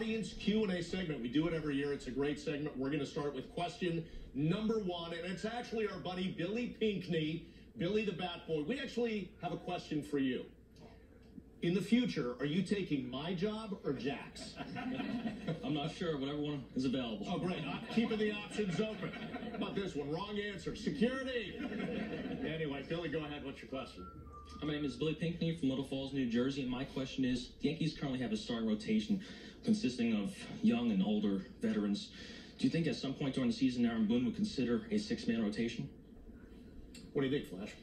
audience Q&A segment. We do it every year. It's a great segment. We're going to start with question number one, and it's actually our buddy Billy Pinckney, Billy the Bat Boy. We actually have a question for you. In the future, are you taking my job or Jack's? I'm not sure. Whatever one is available. Oh, great. Keeping the options open. How about this one? Wrong answer. Security. Anyway, Billy, go ahead. What's your question? My name is Billy Pinckney from Little Falls, New Jersey, and my question is: The Yankees currently have a starting rotation consisting of young and older veterans. Do you think at some point during the season, Aaron Boone would consider a six-man rotation? What do you think, Flash?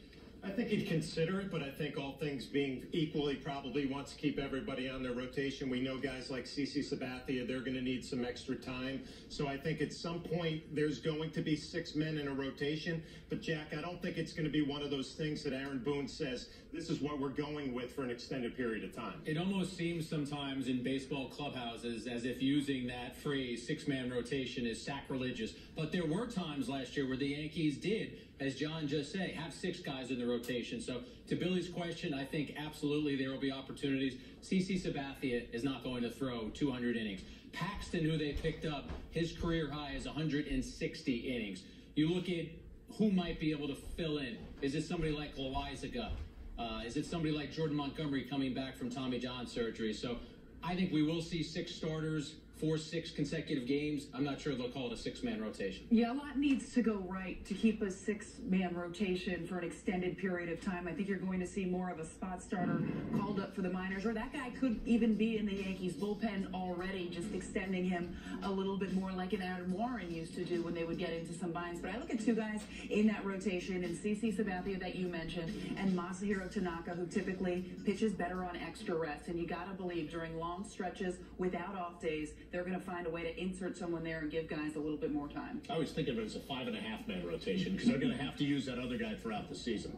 I think he'd consider it, but I think all things being equally, probably wants to keep everybody on their rotation. We know guys like CC Sabathia, they're going to need some extra time. So I think at some point there's going to be six men in a rotation. But Jack, I don't think it's going to be one of those things that Aaron Boone says, this is what we're going with for an extended period of time. It almost seems sometimes in baseball clubhouses as if using that phrase, six man rotation, is sacrilegious. But there were times last year where the Yankees did, as John just said, have six guys in the rotation. So to Billy's question, I think absolutely there will be opportunities. CC Sabathia is not going to throw 200 innings. Paxton, who they picked up, his career high is 160 innings. You look at who might be able to fill in. Is it somebody like Loaisiga? Uh, is it somebody like Jordan Montgomery coming back from Tommy John surgery? So I think we will see six starters for six consecutive games. I'm not sure they'll call it a six man rotation. Yeah, a lot needs to go right to keep a six man rotation for an extended period of time. I think you're going to see more of a spot starter called up for the minors, or that guy could even be in the Yankees bullpen already, just extending him a little bit more like an Adam Warren used to do when they would get into some binds. But I look at two guys in that rotation, and CC Sabathia that you mentioned, and Masahiro Tanaka, who typically pitches better on extra rest. And you got to believe during long stretches without off days, they're going to find a way to insert someone there and give guys a little bit more time. I always think of it as a five and a half man rotation because they're going to have to use that other guy throughout the season.